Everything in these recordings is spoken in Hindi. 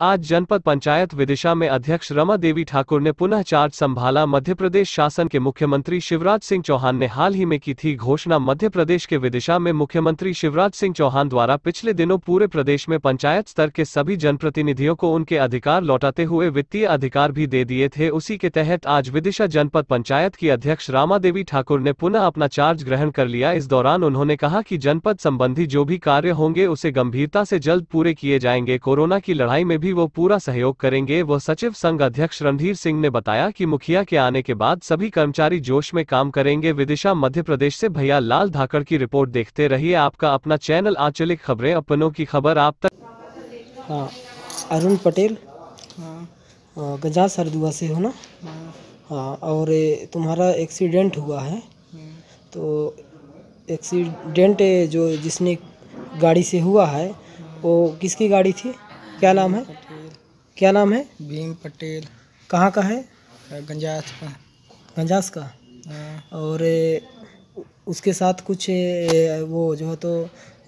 आज जनपद पंचायत विदिशा में अध्यक्ष रमा देवी ठाकुर ने पुनः चार्ज संभाला। मध्य प्रदेश शासन के मुख्यमंत्री शिवराज सिंह चौहान ने हाल ही में की थी घोषणा। मध्य प्रदेश के विदिशा में मुख्यमंत्री शिवराज सिंह चौहान द्वारा पिछले दिनों पूरे प्रदेश में पंचायत स्तर के सभी जनप्रतिनिधियों को उनके अधिकार लौटाते हुए वित्तीय अधिकार भी दे दिए थे। उसी के तहत आज विदिशा जनपद पंचायत की अध्यक्ष रामा देवी ठाकुर ने पुनः अपना चार्ज ग्रहण कर लिया। इस दौरान उन्होंने कहा की जनपद संबंधी जो भी कार्य होंगे उसे गंभीरता से जल्द पूरे किए जाएँगे। कोरोना की लड़ाई में भी वो पूरा सहयोग करेंगे वह सचिव संघ अध्यक्ष रणधीर सिंह ने बताया कि मुखिया के आने के बाद सभी कर्मचारी जोश में काम करेंगे। विदिशा मध्य प्रदेश से भैया लाल धाकड़ की रिपोर्ट देखते रहिए। आपका अपना चैनल आंचलिक खबरें अपनों की खबर आप तक। हाँ अरुण पटेल। हाँ। अ, सरदुआ से हो ना? हाँ। हाँ और तुम्हारा एक्सीडेंट हुआ है। हम्म, तो एक्सीडेंट जो जिसने गाड़ी से हुआ है वो किसकी गाड़ी थी? क्या नाम है? क्या नाम है? भीम पटेल। कहाँ का है? गंजास का। गंजास का? हाँ। और उसके साथ कुछ वो जो है तो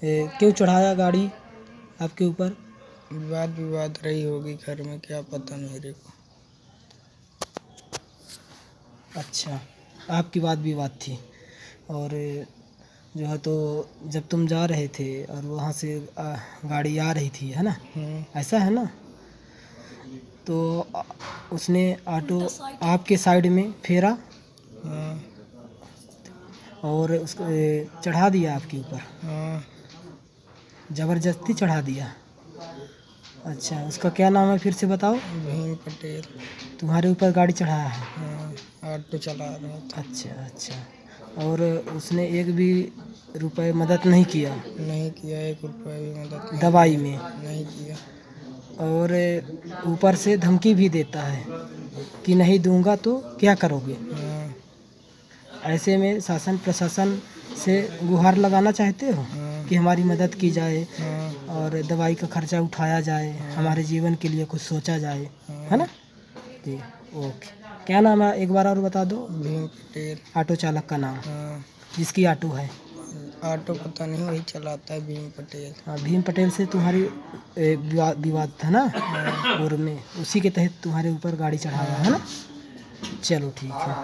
क्यों चढ़ाया गाड़ी आपके ऊपर? विवाद विवाद रही होगी घर में क्या पता मेरे को। अच्छा आपकी बात भी बात थी। और जो है तो जब तुम जा रहे थे और वहाँ से गाड़ी आ रही थी है ना? हम्म, ऐसा है ना? तो उसने ऑटो आपके साइड में फेरा हाँ और उसको चढ़ा दिया आपके ऊपर। हाँ ज़बरदस्ती चढ़ा दिया। अच्छा उसका क्या नाम है फिर से बताओ? भीम पटेल। तुम्हारे ऊपर गाड़ी चढ़ाया है? हाँ ऑटो चला रहा था। अच्छा अच्छा। और उसने एक भी रुपए मदद नहीं किया। नहीं किया एक रुपया भी मदद दवाई में। नहीं किया। और ऊपर से धमकी भी देता है कि नहीं दूँगा तो क्या करोगे? हाँ। ऐसे में शासन प्रशासन से गुहार लगाना चाहते हो हाँ। कि हमारी मदद की जाए हाँ। और दवाई का खर्चा उठाया जाए हमारे जीवन के लिए कुछ सोचा जाए है ना? जी ओके। क्या नाम है? एक बार और बता दो। भीम पटेल ऑटो चालक का नाम। हाँ। जिसकी ऑटो है? ऑटो पता नहीं वही चलाता है भीम पटेल हाँ, भीम पटेल से तुम्हारी विवाद विवाद था ना? और में। उसी के तहत तुम्हारे ऊपर गाड़ी चढ़ा रहा है ना? चलो ठीक है।